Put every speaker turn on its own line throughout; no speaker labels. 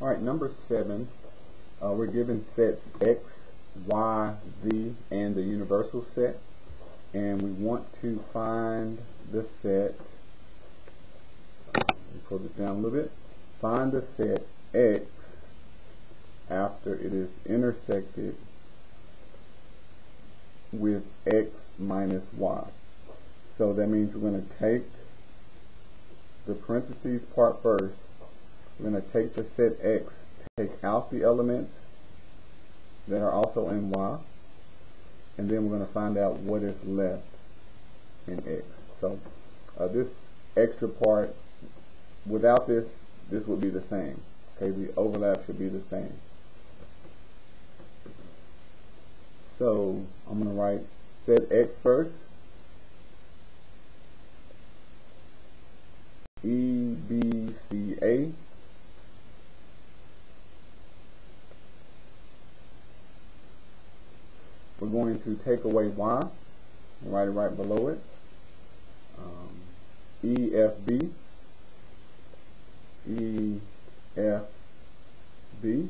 Alright, number seven, uh, we're given sets X, Y, Z, and the universal set. And we want to find the set, pull this down a little bit, find the set X after it is intersected with X minus Y. So that means we're going to take the parentheses part first we're going to take the set X, take out the elements that are also in Y, and then we're going to find out what is left in X. So uh, this extra part, without this, this would be the same. Okay, the overlap should be the same. So I'm going to write set X first. E, B, C, A. We're to take away y, and write it right below it. Um, e, F, B, E, F, B.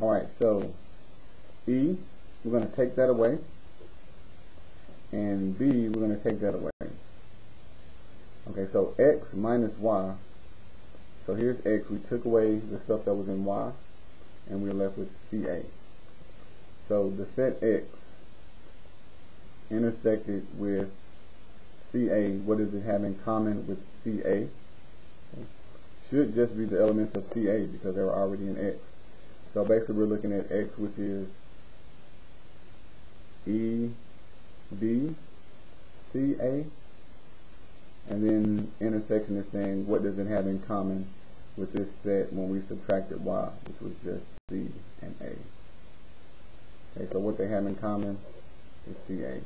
Alright, so E, we're going to take that away, and B, we're going to take that away. Okay, so X minus Y, so here's X, we took away the stuff that was in Y, and we're left with CA. So the set X intersected with CA, what does it have in common with CA? Should just be the elements of CA because they were already in X. So basically we're looking at X which is E, B, C, A. And then intersection is saying what does it have in common with this set when we subtracted Y, which was just C and A. Okay, so what they have in common is CA.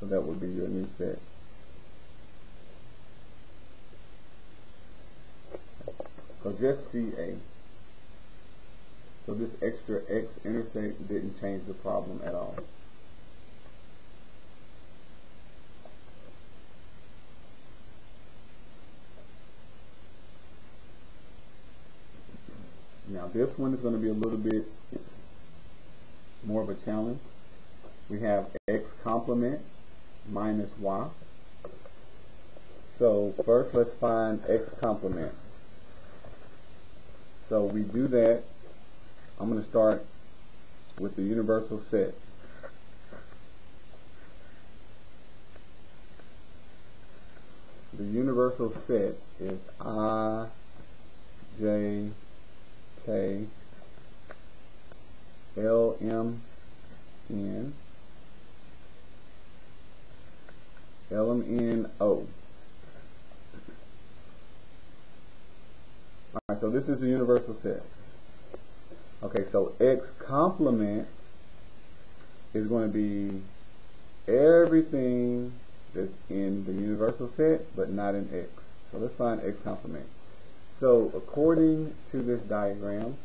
So that would be your new set. So just CA. So this extra X intersect didn't change the problem at all. Now this one is going to be a little bit more of a challenge. We have x complement minus y. So first let's find x complement. So we do that. I'm going to start with the universal set. The universal set is I, J, K, M N L M N O. Alright, so this is the universal set. Okay, so X complement is going to be everything that's in the universal set, but not in X. So let's find X complement. So according to this diagram,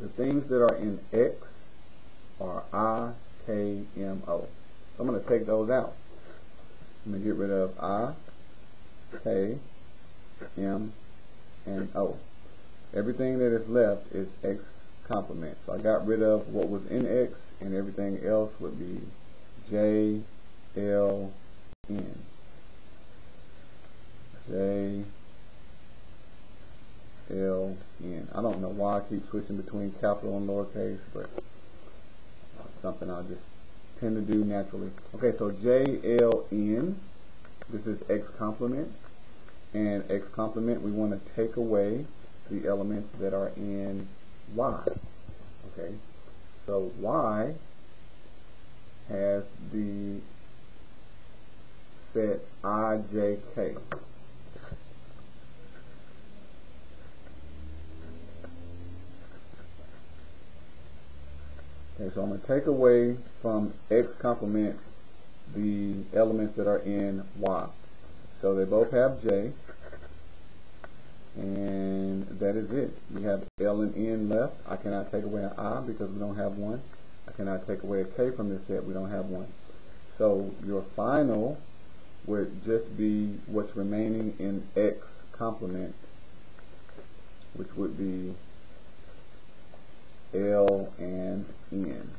the things that are in X are I, K, M, O. So I'm going to take those out. I'm going to get rid of I, K, M, and O. Everything that is left is X complement. So I got rid of what was in X and everything else would be J, L, N. J, L, N. I don't know why I keep switching between capital and lowercase, but uh, something I just tend to do naturally. Okay, so J, L, N. This is X complement. And X complement, we want to take away the elements that are in Y. Okay, so Y has the set I, J, K. So I'm going to take away from X complement the elements that are in Y. So they both have J. And that is it. We have L and N left. I cannot take away an I because we don't have one. I cannot take away a K from this set. We don't have one. So your final would just be what's remaining in X complement, which would be L yeah.